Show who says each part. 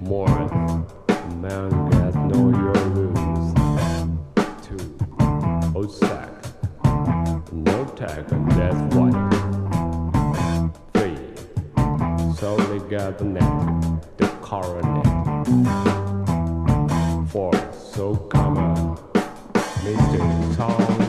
Speaker 1: One, more. Man get know your rules. Two, old sack. No tag, and that's one. Three, so they got the net, the coronet. Four, so common. Mr. Tom.